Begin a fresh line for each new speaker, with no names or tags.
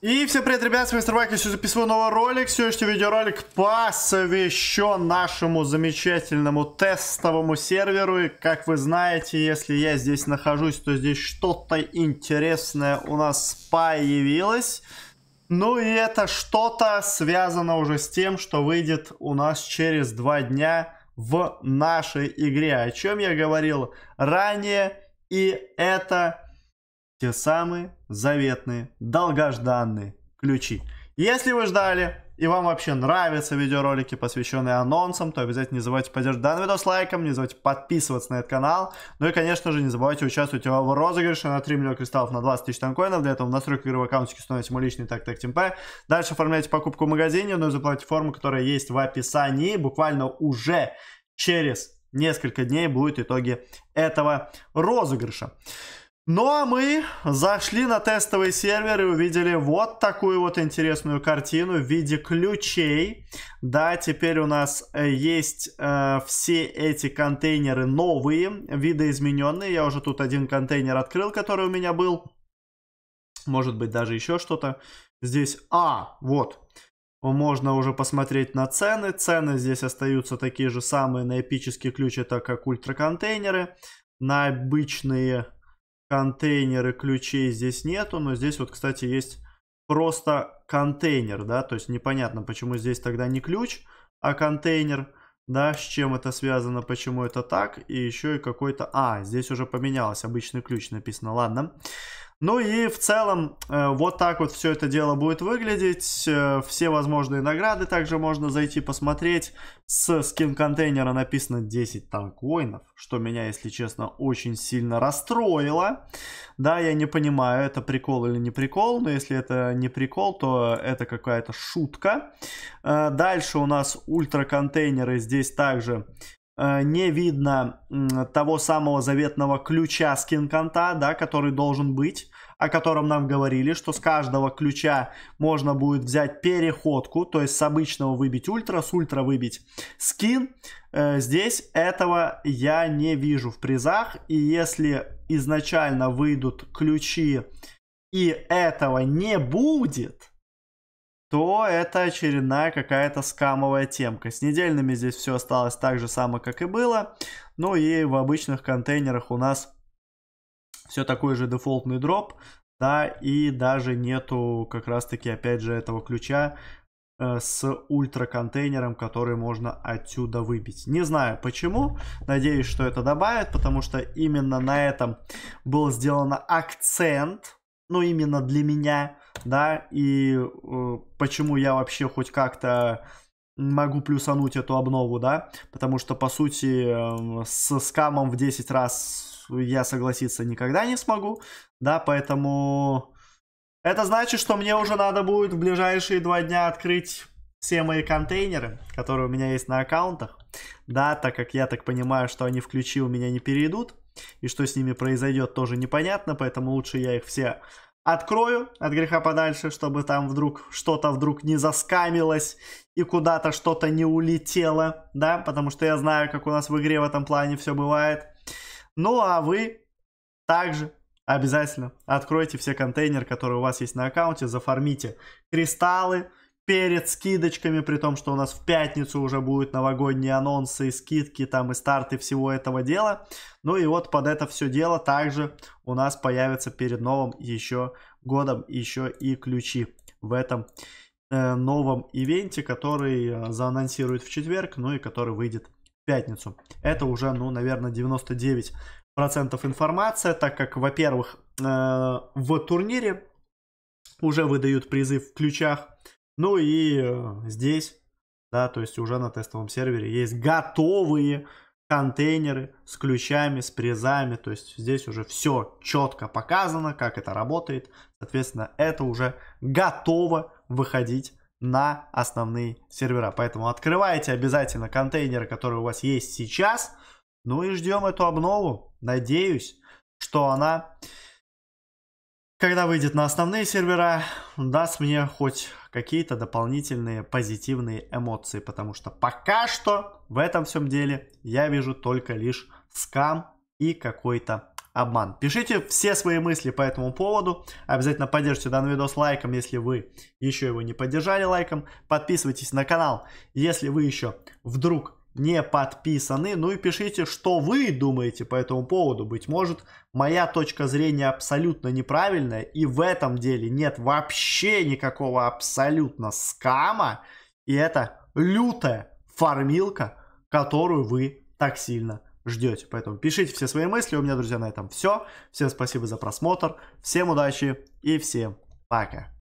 И всем привет, ребят, с вами Старбак, я сегодня записываю новый ролик. Сегодняшний видеоролик посвящен нашему замечательному тестовому серверу. И как вы знаете, если я здесь нахожусь, то здесь что-то интересное у нас появилось. Ну и это что-то связано уже с тем, что выйдет у нас через два дня в нашей игре. О чем я говорил ранее. И это те самые заветные, долгожданные ключи. Если вы ждали и вам вообще нравятся видеоролики, посвященные анонсам, то обязательно не забывайте поддержать данный видос лайком, не забывайте подписываться на этот канал. Ну и, конечно же, не забывайте участвовать в розыгрыше на 3 миллиона кристаллов на 20 тысяч танкоинов. Для этого в настройках игры в аккаунтике установите мой личный так так тимпэ. Дальше оформляйте покупку в магазине, ну и заплатите форму, которая есть в описании. Буквально уже через несколько дней будут итоги этого розыгрыша. Ну а мы зашли на тестовый сервер и увидели вот такую вот интересную картину в виде ключей. Да, теперь у нас э, есть э, все эти контейнеры новые, видоизмененные. Я уже тут один контейнер открыл, который у меня был. Может быть даже еще что-то. Здесь, а, вот, можно уже посмотреть на цены. Цены здесь остаются такие же самые на эпический ключ, это как ультраконтейнеры. На обычные контейнеры ключей здесь нету, но здесь вот, кстати, есть просто контейнер, да, то есть непонятно, почему здесь тогда не ключ, а контейнер, да, с чем это связано, почему это так, и еще и какой-то, а, здесь уже поменялось, обычный ключ написано, ладно. Ну и в целом э, вот так вот все это дело будет выглядеть. Э, все возможные награды также можно зайти посмотреть. С скин-контейнера написано 10 танкоинов, что меня, если честно, очень сильно расстроило. Да, я не понимаю, это прикол или не прикол, но если это не прикол, то это какая-то шутка. Э, дальше у нас ультра-контейнеры здесь также не видно того самого заветного ключа скин-конта, да, который должен быть, о котором нам говорили, что с каждого ключа можно будет взять переходку, то есть с обычного выбить ультра, с ультра выбить скин. Э, здесь этого я не вижу в призах, и если изначально выйдут ключи и этого не будет, то это очередная какая-то скамовая темка. С недельными здесь все осталось так же само, как и было. Ну и в обычных контейнерах у нас все такой же дефолтный дроп. Да, и даже нету как раз-таки, опять же, этого ключа э, с ультраконтейнером, который можно отсюда выбить. Не знаю почему, надеюсь, что это добавят, потому что именно на этом был сделан акцент, ну именно для меня, да, и э, почему я вообще хоть как-то могу плюсануть эту обнову, да, потому что, по сути, э, с скамом в 10 раз я согласиться никогда не смогу, да, поэтому это значит, что мне уже надо будет в ближайшие два дня открыть все мои контейнеры, которые у меня есть на аккаунтах, да, так как я так понимаю, что они в у меня не перейдут, и что с ними произойдет тоже непонятно, поэтому лучше я их все открою от греха подальше, чтобы там вдруг что-то вдруг не заскамилось и куда-то что-то не улетело, да, потому что я знаю, как у нас в игре в этом плане все бывает. Ну, а вы также обязательно откройте все контейнеры, которые у вас есть на аккаунте, зафармите кристаллы, перед скидочками, при том, что у нас в пятницу уже будут новогодние анонсы и скидки там и старты всего этого дела. Ну и вот под это все дело также у нас появится перед новым еще годом еще и ключи в этом э, новом ивенте, который э, заанонсирует в четверг, ну и который выйдет пятницу. Это уже, ну, наверное, 99% информация, так как, во-первых, э, в турнире уже выдают призы в ключах, ну и э, здесь, да, то есть уже на тестовом сервере есть готовые контейнеры с ключами, с призами. То есть здесь уже все четко показано, как это работает. Соответственно, это уже готово выходить на основные сервера. Поэтому открывайте обязательно контейнеры, которые у вас есть сейчас. Ну и ждем эту обнову. Надеюсь, что она когда выйдет на основные сервера, даст мне хоть какие-то дополнительные позитивные эмоции, потому что пока что в этом всем деле я вижу только лишь скам и какой-то обман. Пишите все свои мысли по этому поводу. Обязательно поддержите данный видос лайком, если вы еще его не поддержали лайком. Подписывайтесь на канал, если вы еще вдруг не подписаны. Ну и пишите, что вы думаете по этому поводу. Быть может, моя точка зрения абсолютно неправильная, и в этом деле нет вообще никакого абсолютно скама, и это лютая фармилка, которую вы так сильно ждете. Поэтому пишите все свои мысли. У меня, друзья, на этом все. Всем спасибо за просмотр. Всем удачи и всем пока.